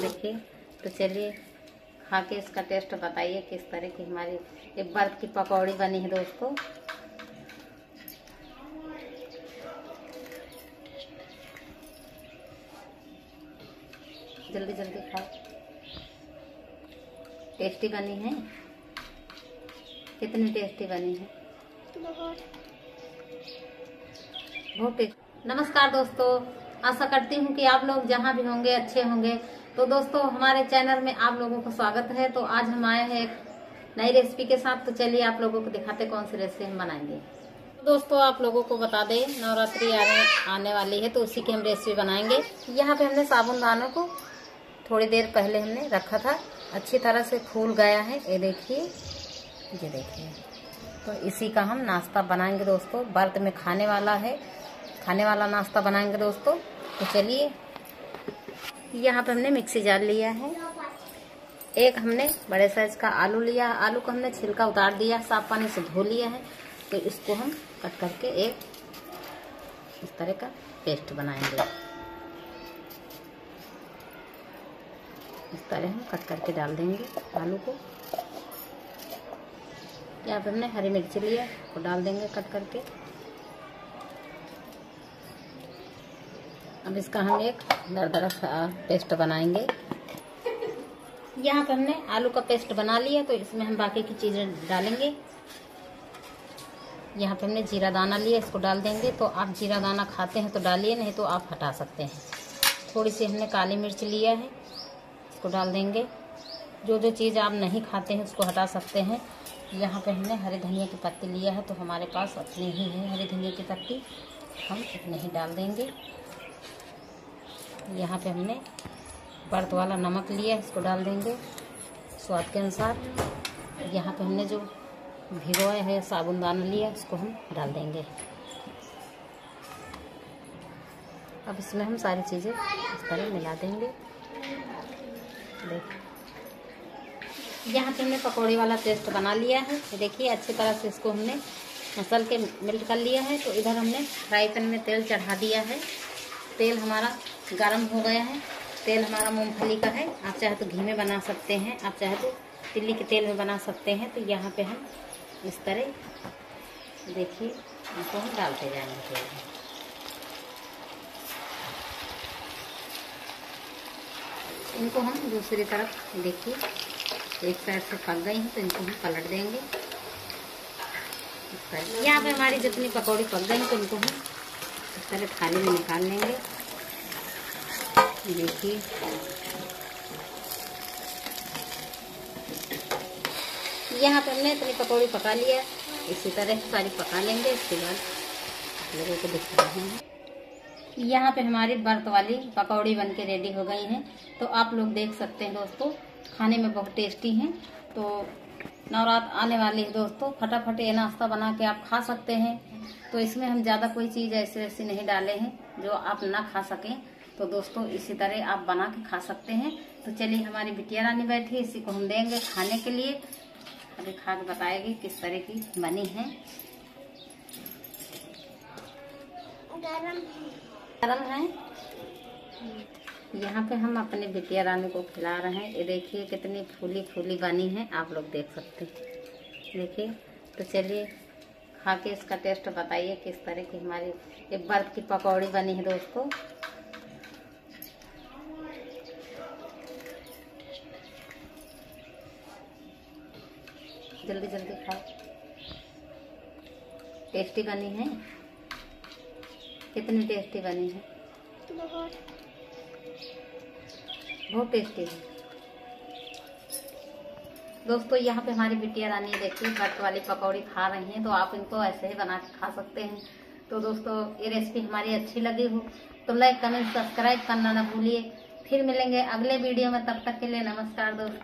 देखिए तो चलिए खा के इसका टेस्ट बताइए किस तरह की हमारी ये बर्फ़ की पकौड़ी बनी है दोस्तों। जल्दी जल्दी खाओ। टेस्टी बनी है? कितनी टेस्टी बनी है? बहुत। टेस्ट नमस्कार दोस्तों, आशा करती हूँ कि आप लोग जहाँ भी होंगे, अच्छे होंगे। तो दोस्तों, हमारे चैनल में आप लोगों को स्वागत है। तो आज हम आए हैं एक नई रेसिपी के साथ। तो चलिए आप लोगों को दिखाते कौन सी रेसिपी हम बनाएँगे। दोस्तों, आप लोगों को बता दें, नवरात्रि आने आने वाली है तो उसी की हम रेसिपी बनाएँगे। यहाँ पे हमने साबुन दानों को थोड़ी देर पहले हमने रखा था। अच्छी तरह से फूल गया है। ये देखिए ये देखिए। तो इसी का हम नाश्ता बनाएँगे दोस्तों। व्रत में खाने वाला है। खाने वाला नाश्ता बनाएँगे दोस्तों। तो चलिए, यहाँ पे हमने मिक्सी जार लिया है। एक हमने बड़े साइज़ का आलू लिया। आलू को हमने छिलका उतार दिया, साफ़ पानी से धो लिया है। तो इसको हम कट करके एक इस तरह का पेस्ट बनाएँगे। इस तरह हम कट करके डाल देंगे आलू को। यहाँ पे हमने हरी मिर्ची लिया वो डाल देंगे कट करके। अब इसका हम एक दरदरा पेस्ट बनाएँगे। यहाँ पर हमने आलू का पेस्ट बना लिया तो इसमें हम बाकी की चीज़ें डालेंगे। यहाँ पे हमने जीरा दाना लिया, इसको डाल देंगे। तो आप जीरा दाना खाते हैं तो डालिए, नहीं तो आप हटा सकते हैं। थोड़ी सी हमने काली मिर्च लिया है, इसको डाल देंगे। जो जो चीज़ आप नहीं खाते हैं, उसको हटा सकते हैं। यहाँ पे हमने हरे धनिया की पत्ती लिया है तो हमारे पास अपनी ही है हरी धनिया की पत्ती। हम इतने ही डाल देंगे। यहाँ पे हमने बर्त वाला नमक लिया, इसको डाल देंगे स्वाद के अनुसार। यहाँ पे हमने जो भिगोया है, साबुन दाना लिया, इसको हम डाल देंगे। अब इसमें हम सारी चीज़ें इस तरह मिला देंगे। देख। यहाँ पे हमने पकौड़े वाला पेस्ट बना लिया है। देखिए, अच्छी तरह से इसको हमने मसल के मिल्ट कर लिया है। तो इधर हमने फ्राई पैन में तेल चढ़ा दिया है। तेल हमारा गर्म हो गया है। तेल हमारा मूंगफली का है। आप चाहे तो घी में बना सकते हैं आप चाहे तो तिल्ली के तेल में बना सकते हैं। तो यहाँ पे हम इस तरह देखिए इनको हम डालते जाएँगे तेल में। इनको हम दूसरी तरफ़ देखिए एक साइड से पक गई हैं तो इनको हम पलट देंगे। यहाँ पे हमारी जितनी पकौड़ी पक गई तो इनको हम तरह थाली में निकाल लेंगे। देखिए। यहाँ पे हमने इतनी पकौड़ी पका लिया इसी तरह सारी पका लेंगे, इसके बाद लोगों को दिखा रहे हैं। यहाँ पे हमारी बर्त वाली पकौड़ी बन के रेडी हो गई हैं। तो आप लोग देख सकते हैं दोस्तों, खाने में बहुत टेस्टी हैं। तो नवरात आने वाली है दोस्तों। फटाफट ये नाश्ता बना के आप खा सकते हैं। तो इसमें हम ज़्यादा कोई चीज़ ऐसे ऐसी नहीं डाले हैं जो आप ना खा सकें। तो दोस्तों इसी तरह आप बना के खा सकते हैं। तो चलिए हमारी बिटिया रानी बैठी इसी को हम देंगे खाने के लिए। अभी खा के बताएगी किस तरह की बनी है। गरम है? यहाँ पे हम अपने बिटिया रानी को खिला रहे हैं। ये देखिए कितनी फूली फूली बनी है, आप लोग देख सकते हैं। देखिए तो चलिए खा के इसका टेस्ट बताइए किस तरह की हमारी, ये बर्फ़ की पकौड़ी बनी है दोस्तों। जल्दी जल्दी खाओ। टेस्टी बनी है। कितनी टेस्टी बनी है? बहुत। टेस्टी है। दोस्तों, यहाँ पे हमारी बिटिया रानी देखिए, बर्फ़ वाली पकौड़ी खा रही हैं तो आप इनको ऐसे ही बना के खा सकते हैं। तो दोस्तों, ये रेसिपी हमारी अच्छी लगी हो तो लाइक कमेंट सब्सक्राइब करना ना भूलिए। फिर मिलेंगे अगले वीडियो में, तब तक के लिए नमस्कार दोस्तों।